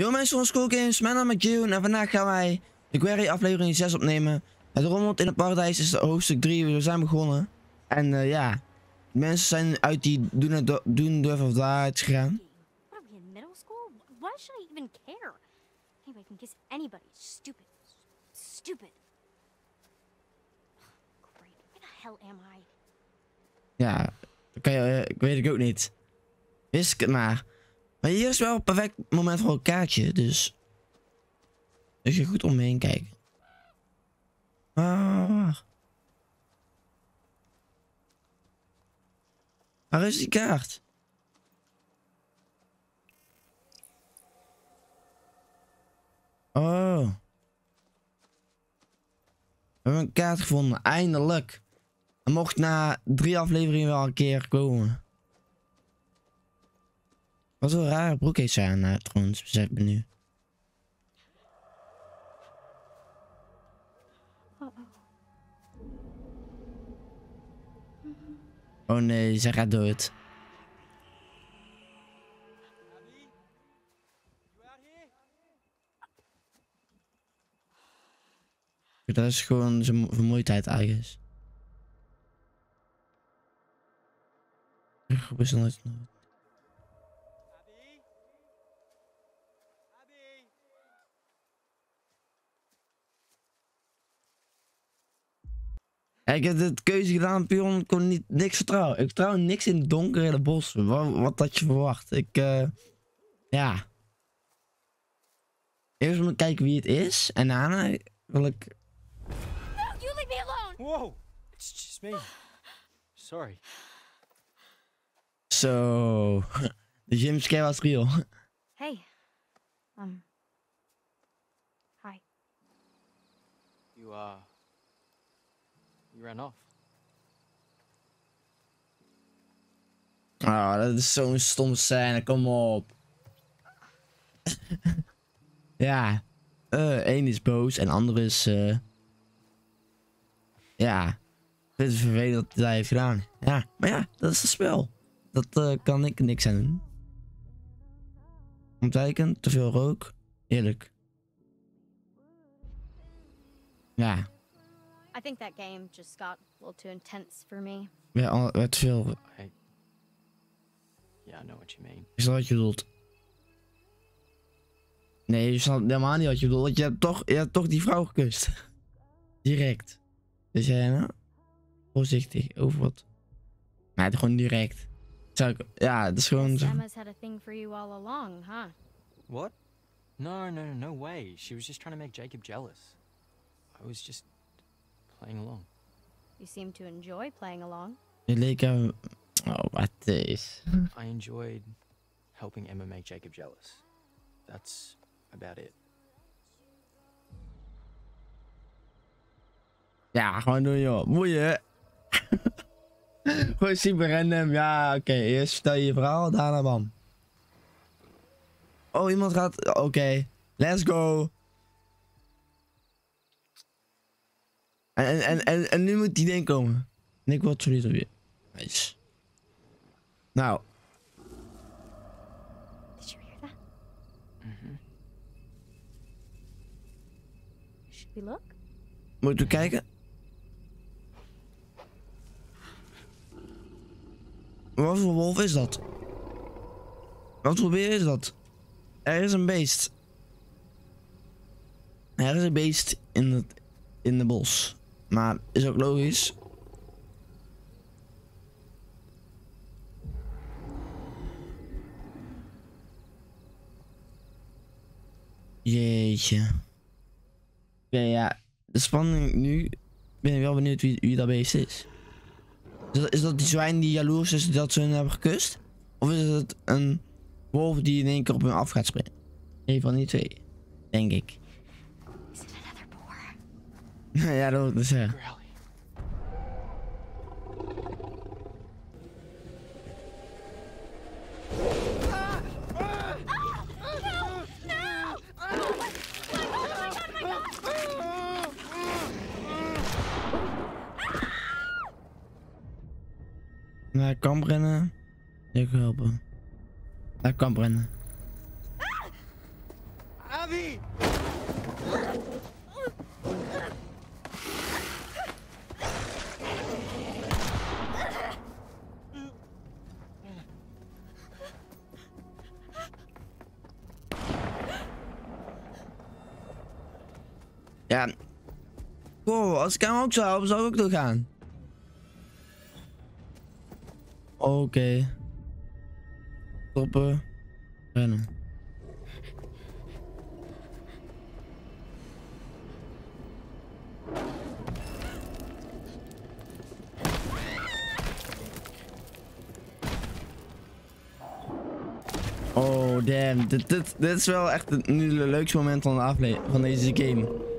Yo mensen van School Games, mijn naam is June en vandaag gaan wij de Query aflevering 6 opnemen. Het rommelt in het paradijs is hoofdstuk 3, we zijn begonnen. En uh, ja, mensen zijn uit die doen, het doen durf of daaruit gegaan. Why should I even care? Anybody can kiss anybody. Stupid. Stupid. Great. Where the hell am I? Ja, kan je, uh, ik weet het ook niet. Wist ik het maar. Maar hier is wel een perfect moment voor een kaartje, dus... Dus je goed om me heen kijken. Waar? Waar is die kaart? Oh. We hebben een kaart gevonden, eindelijk. Hij mocht na drie afleveringen wel een keer komen. Wat een rare broek heeft zij aan, uh, trouwens, besef me nu. Oh nee, zij gaat dood. Dat is gewoon zijn vermoeidheid eigenlijk. Ik nooit nooit. Ik heb de keuze gedaan puur ik kon niet, niks vertrouwen. Ik vertrouw niks in het donker in bos. Wat, wat had je verwacht? Ik, uh, ja. Eerst moet ik kijken wie het is. En daarna wil ik... No, you leave me alone! Whoa! It's just me. Sorry. Zo. So, de jumpscare was real. Hey. Um. Hi. You, uh... You off. Ah, dat is zo'n stom scène, kom op. ja. Uh, één is boos en andere is... Uh... Ja. Dit is vervelend dat hij heeft gedaan. Ja, maar ja, dat is het spel. Dat uh, kan ik niks aan doen. Ontwijken, te veel rook. Eerlijk. Ja. I think that game just got a little too intense for me. Ja, te veel. I... Yeah, I know what you mean. Is dat wat je bedoelt? Nee, je snapt helemaal niet wat je bedoelt. Want je hebt toch, je hebt toch die vrouw gekust. Direct. Dus jij nou? Voorzichtig over wat. Nee, gewoon direct. Ja, het is gewoon zo. Emma's had a thing for you all along, huh? What? No, no, no way. She was just trying to make Jacob jealous. I was just playing along. You seem to enjoy playing along. Hem... Oh, wat is... I enjoyed helping Emma make Jacob jealous. That's about it. Ja, gewoon doen joh. Boeien. gewoon super random. Ja, oké. Okay. Eerst vertel je je verhaal, daarna bam. Oh, iemand gaat... Oké. Okay. Let's go. En, en, en, en nu moet die ding komen. En ik word zo weer. Nice. Nou. Did you hear that? Mm-hmm. Should we look? Moeten we kijken? Wat voor wolf is dat? Wat voor beer is dat? Er is een beest. Er is een beest in het in de bos. Maar is ook logisch. Jeetje. Oké, ja. De spanning nu. Ben ik wel benieuwd wie, wie dat beest is. Is dat, is dat die zwijn die jaloers is dat ze hun hebben gekust? Of is het een wolf die in één keer op hun af gaat springen? Een van die twee. Denk ik. Is it another boar? ja, dat wil ik zeggen. Naar kan rennen. Ik helpen. Naar kan rennen. Abby! Ja. Wow, als ik hem ook zou helpen, zou ik ook doorgaan. Oké. Stoppen. Rennen. Oh damn, dit, dit, dit is wel echt het, nu de leukste moment van, de afle van deze game.